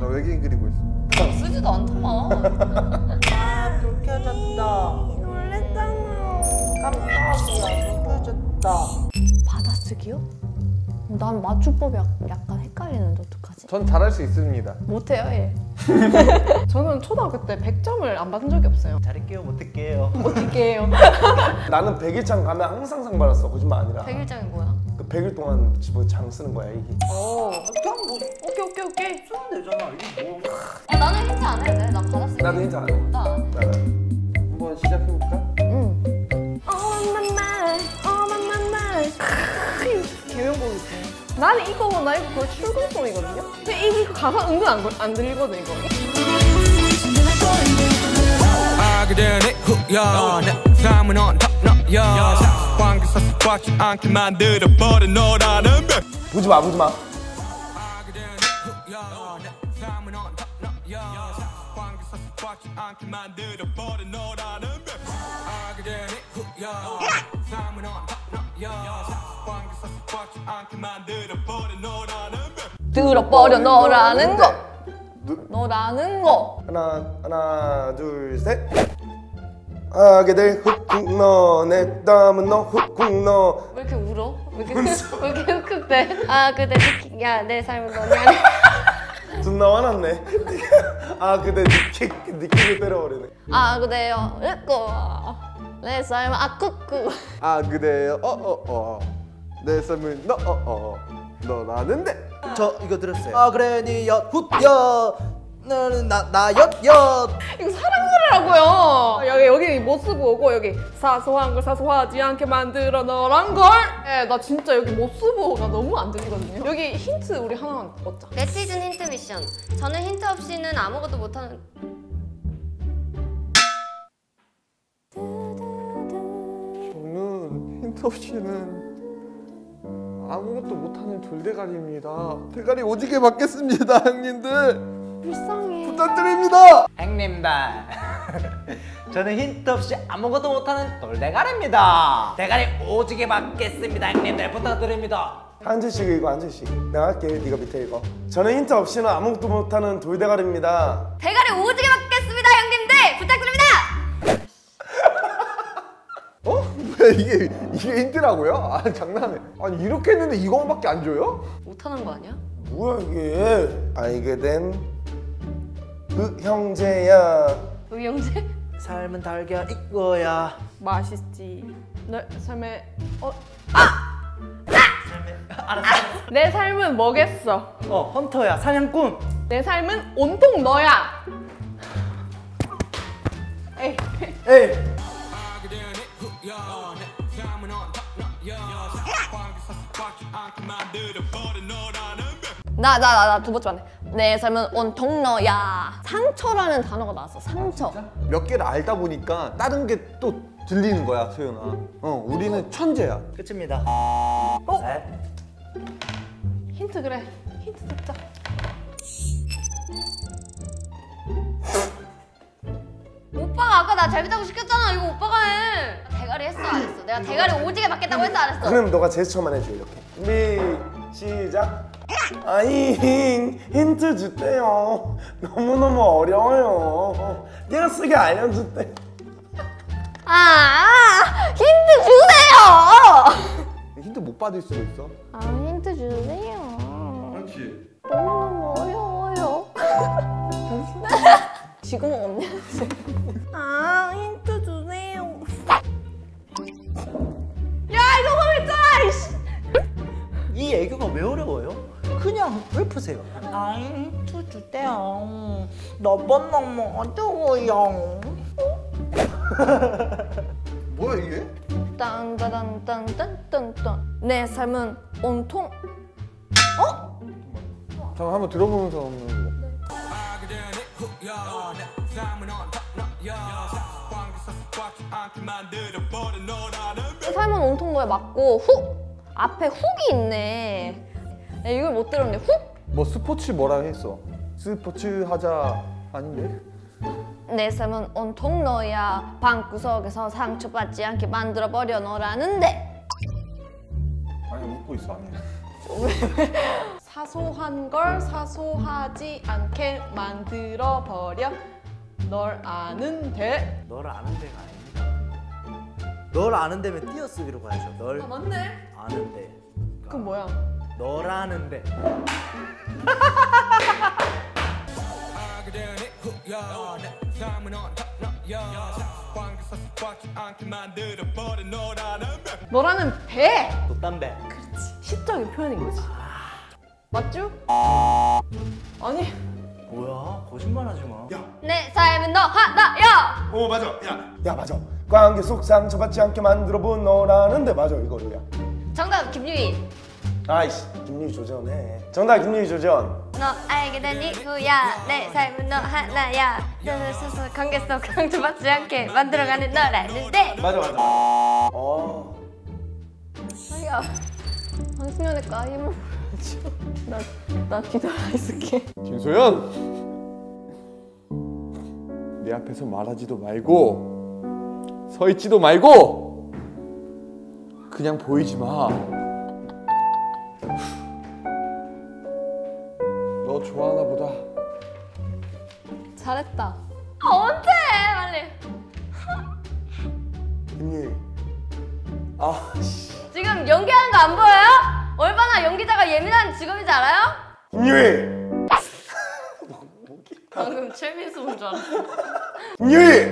나 외계인 그리고 있어. 쓰지도 않더만. 아 불 켜졌다 놀랬잖아 깜짝이야 불 켜졌다 받아쓰기요? 난 맞춤법이 약- 약간 헷갈리는데 어떡하지? 전 잘할 수 있습니다. 못해요 얘. 저는 초등학교 때 100점을 안 받은 적이 없어요. 잘할게요 못할게요 어떻게 해요? 나는 100일장 가면 항상 상 받았어. 거짓말 아니라. 백일장이 뭐야? 그 100일 동안 집어 장 쓰는 거야 이게. 어 그냥 뭐 오케이 오케이 오케이. 쓰면 되잖아 이게 뭐 아, 나는 힌트 안 해도 돼. 나 받아쓰기. 나도 힌트 안 해. 나안 해. 나는 한번 시작해 볼까? 응. 개명곡이지. 나는 이거 나 이거 거의 출근송이거든요. 근데 이거 가사 은근 안, 걸- 안 들리거든 이거. 내 삶은 않게 만들어버린 너라는 보지 마, 보지 마. 않게 만들어버린 너라는 백 알게 되네 후야 내 삶은 on top 너야 관계사 꽉지 않게 만들어버린 너라는 백 들어버려 너라는 거. 누- 너라는 거. 하나, 하나, 둘, 셋. 아게들 훅훅 넣어 내 땀은 너 훅훅 넣어 왜 이렇게 울어? 왜 이렇게 왜 이렇게 흑흑대? 아 그대 야내 삶은 너냐? 존나 화났네. 아 근데 니킥 니킥을 때려버리네. 아 그대요 읽고 내 삶은 아쿠쿠. 아 그대여 어어어. 내 삶은 너어어. 너라는데. 저 이거 들었어요. 아 그래 니엿훗엿. 나는 나나엿엿. 이거 사랑 노래라고요. 못 쓰고 오고 여기 사소한 걸 사소하지 않게 만들어 너란 걸. 예, 나 진짜 여기 못 쓰고가 너무 안 들리거든요. 여기 힌트 우리 하나만 얻자. 네티즌 힌트 미션. 저는 힌트 없이는 아무것도 못하는. 저는 힌트 없이는 아무것도 못하는 돌대가리입니다 대가리 오지게 받겠습니다 형님들 불쌍해. 부탁드립니다 형님들 저는 힌트 없이 아무것도 못하는 돌대가리입니다 대가리 오지게 받겠습니다 형님들 부탁드립니다 한 줄씩 읽어 한 줄씩 내가 할게 네가 밑에 읽어 저는 힌트 없이는 아무것도 못하는 돌대가리입니다 대가리 오지게 받겠습니다 형님들 부탁드립니다. 어? 왜 이게 이게 힌트라고요? 아 장난해 아니 이렇게 했는데 이거밖에 안 줘요? 못하는 거 아니야? 뭐야 이게 알게 된그 형제야 의형제? 삶은 달걀 이거야 맛있지. 내 삶의 어 알았어 내 삶은 뭐겠어? 어 헌터야 사냥꾼 내 삶은 온통 너야. 에이. 에이 나 나 나 나 두 번째 맞네. 내 삶은 온통 너야. 상처라는 단어가 나왔어. 상처. 몇 개를 알다 보니까 다른 게 또 들리는 거야 소연아 어 우리는 천재야 끝입니다 셋 힌트 그래. 힌트 듣자. 오빠가 아까 나 재밌다고 시켰잖아. 이거 오빠가 해. 대가리 했어 안 했어? 내가 대가리 오지게 받겠다고 했어 안 했어? 그럼 너가 제스처만 해줘 이렇게 준비 시작 아이 힌트 주세요 너무너무 어려워요 내가 쓰게 알려줄때 아, 아 힌트 주세요. 힌트 못 받을 수도 있어 아 힌트 주세요. 그렇지 너무너무 어려워요. 지금 언니. 아 힌트 그냥 읊으세요 아이 투주대요 너번 너무 어려워요 뭐야 이게? 딴따단딴딴딴딴 내 삶은 온통 잠깐 한번 들어보면서 한번 삶은 온통 너에 맞고 훅 앞에 훅이 있네. 나 이걸 못 들었네. 훅. 뭐 스포츠 뭐라 했어? 스포츠 하자 아닌데? 내 삶은 온통 너야 방구석에서 상처받지 않게 만들어버려 너라는데 아니 웃고 있어 아니 사소한 걸 사소하지 않게 만들어 버려. 널 아는데. 널 아는 데가 아닙니다. 널 아는 데면 띄어쓰기로 가야죠. 널 맞네. 아는데. 그건 뭐야? 만들어버린 너라는 배. 또 담배. 시적인 표현인 거지. 맞죠? 아니 뭐야? 거짓말하지 마. 내 삶은 너 하나야. 오 맞아 야, 야 맞아 관계 속 상처받지 않게 만들어본 너라는데 맞아 이거로야 정답 김유희. 아이씨 김유희 조전해. 정답 김유희 조전. 너 알게 된 이후야. 내 삶은 너 하나야. 너를 서서 관계 속 상처받지 않게 만들어가는 너라는데. 맞아 맞아. 어. 자기야. 방수면외과 힘을. 나나 뒤돌아 있을게. 김소연! 내 앞에서 말하지도 말고 서 있지도 말고 그냥 보이지 마. 너 좋아하나 보다. 잘했다. 아, 언제 빨리 김유희. 아 씨. 지금 연기하는 거 안 보여요? 얼마나 연기자가 예민한 직업인지 알아요? 김유희. 방금 최민수 본 줄 알았어 김유희.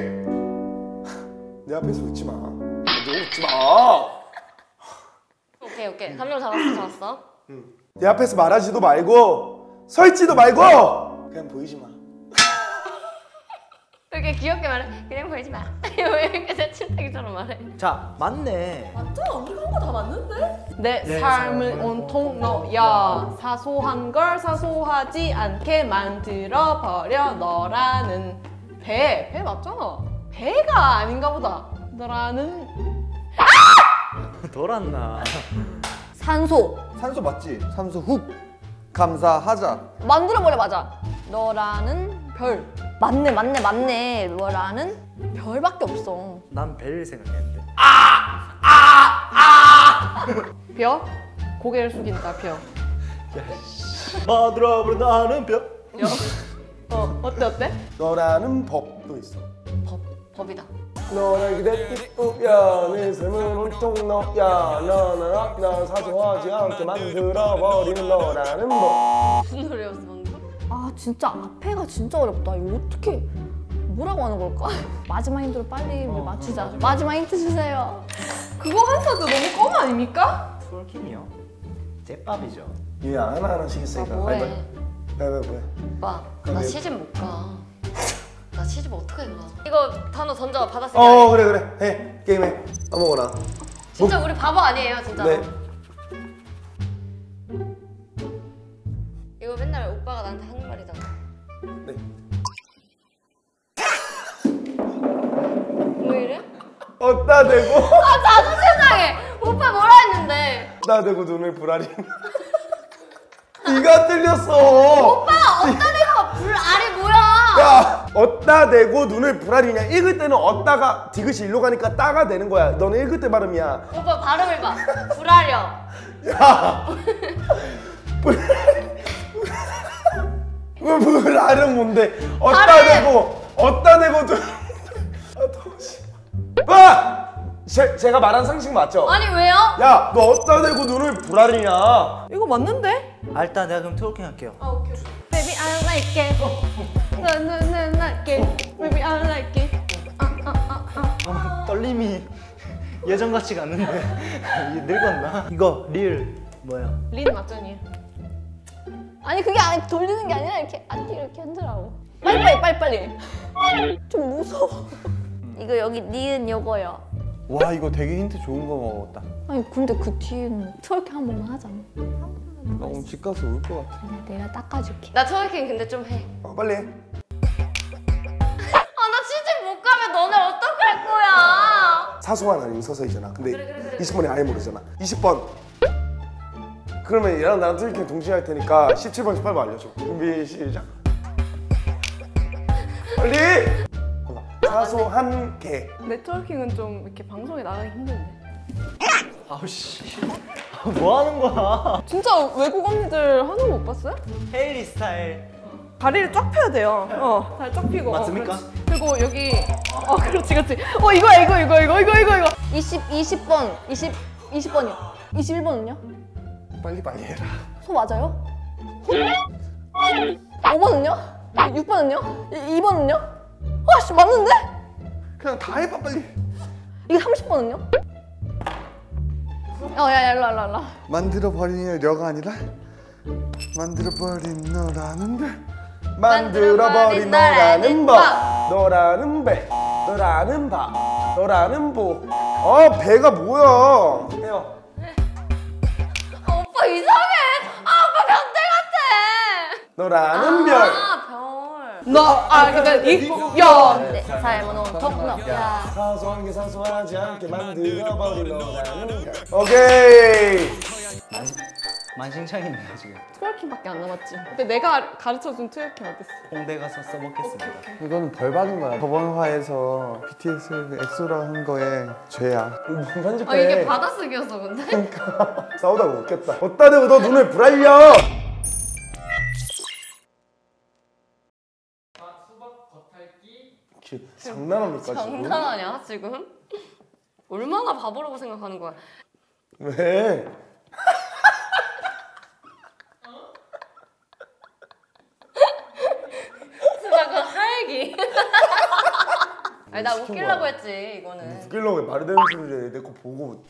내 앞에서 웃지 마. 너 웃지 마. 오케이 오케이 감정 잡았어 잡았어 내 앞에서 말하지도 말고 서 있지도 말고 그냥 보이지 마. 이렇게 귀엽게 말해 그냥 보이지 마 왜 이렇게 새침대기처럼 말해 자, 맞네. 맞잖아. 우리 한거 다 맞는데? 내내 삶은 삶은 온통 너야. 사소한 걸 사소하지 않게 만들어 버려 너라는 배. 배 맞잖아. 배가 아닌가 보다. 너라는 돌았나? 산소 산소 맞지? 산소 훅. 감사하자. 만들어 버려 맞아 너라는 별 맞네 맞네 맞네 너라는 별밖에 없어 난벨 생각했는데. 벼. 고개를 숙인다 벼. 마드라블 나는 뼈. 벼. 어 어때 어때? 너라는 법도 있어. 법 법이다 너를 기대띠뿌야 내 삶은 온통 너야 나나나 나 사소하지 않게 만들어버리는 너라는 법 무슨 노래였어 방금? 아 진짜 앞에가 진짜 어렵다 이거 어떻게 뭐라고 하는 걸까? 마지막 힌트로 빨리 우리 맞추자 마지막 힌트 주세요 그거 한자도 너무 껌 아닙니까? 트월킹이요. 제밥이죠. 유야 하나하나씩 했으니까 아, 뭐해? 가위바위보 해 오빠 나. 시집 못가 나 시집 어떻게 가 이거 단어 던져 받았을 어때 그래 그래. 해 게임해. 아무거나 진짜 우리 바보 아니에요 진짜. 네. 이거 맨날 오빠가 나한테 하는 말이잖아. 네. 왜 이래? 어따 대고. 아 자존심 상해. 오빠 뭐라 했는데? 어따 대고 눈을 부라리 네가 틀렸어. 오빠가 어디다 대고 불 알이 뭐야? 야 어따 대고 눈을 부라리냐 읽을 때는 어따가 디귿이 일로 가니까 따가 되는 거야 너는 읽을 때 발음이야 오빠 발음을 봐 불하려 야왜 불알은 뭔데 어따 발음! 대고 어따 대고 눈 아, 더워, 씨. 아! 제, 제가 말한 상식 맞죠? 아니 왜요? 야 너 어따 대고 눈을 부라리냐 이거 맞는데? 아, 일단 내가 그럼 twerking 할게요. 아 오케이. Baby I like it. 나나나 like it. Baby I like it. 아, 떨림이 예전 같지가 않는데 늙었나? 이거 릴 뭐야? 린 맞잖니. 아니 그게 아니 돌리는 게 아니라 이렇게 앞뒤 이렇게 빨리빨리 좀 무서워 이거 여기 니은 요거요 와 이거 되게 힌트 좋은 거 먹었다 아니 근데 그 뒤에는 twerking 한 번만 하잖아 나 오늘 집 가서 울 것 같아 내가 닦아줄게 나 twerking 근데 좀해아나 어, 빨리 해 사소한 아니면 서서히잖아 근데 20번이 아예 모르잖아 20번 그러면 얘랑 나랑 twerking 동시에 할 테니까 17번 18번 알려줘 준비 시작 빨리. 사소한 개 네트워킹은 좀 이렇게 방송에 나가기 힘든데. 아우 씨. 뭐 하는 거야? 진짜 외국 언니들 하는 거 못 봤어요? 헤이리 스타일. 다리를 쫙 펴야 돼요. 어, 다리 쫙 펴고. 어, 맞습니까? 그렇지. 그리고 여기 어, 그렇지, 그렇지. 어, 이거야, 이거, 이거, 이거, 이거, 이거, 이거. 20 20번 20 20번이요. 21번은요? 빨리 빨리 해라. 소 맞아요? 5번은요? 6번은요? 2번은요? 아씨 맞는데? 그냥 다 해봐 빨리. 이게 30번은요? 어, 야, 야, 일로 와, 일로 와, 일로 와. 만들어버린 여가 아니라 만들어버린 너라는 별 만들어버린 너라는 법. 너라는 배. 너라는 바. 너라는 보어 배가 뭐야? 해요. 아, 오빠 이상해. 아, 오빠 변태 같아. 너라는 별. 아, 별. 너, 아, 근데 이, 야. 네, 삶은 온통 야. 사소한 게 사소하지 않게 만들어버린 너라는 별. 오케이 만신창이네 지금. twerking밖에 안 남았지. 근데 내가 가르쳐준 twerking 어땠어? 홍대 가서 써먹겠습니다. 이거는 벌 받은 거야 저번 화에서 BTS 엑소라 한 거에 죄야 편집해 아, 이게 받아쓰기였어, 근데? 싸우다가 웃겠다 어따 대고 너 눈을 불알려 그 장난합니까 지금? 장난하냐 지금? 얼마나 바보라고 생각하는 거야? 왜? 수박 그 하얘기. 아니 나 웃기려고 했지 이거는. 웃기려고 왜 말이 되는 소리를 해. 내거 보고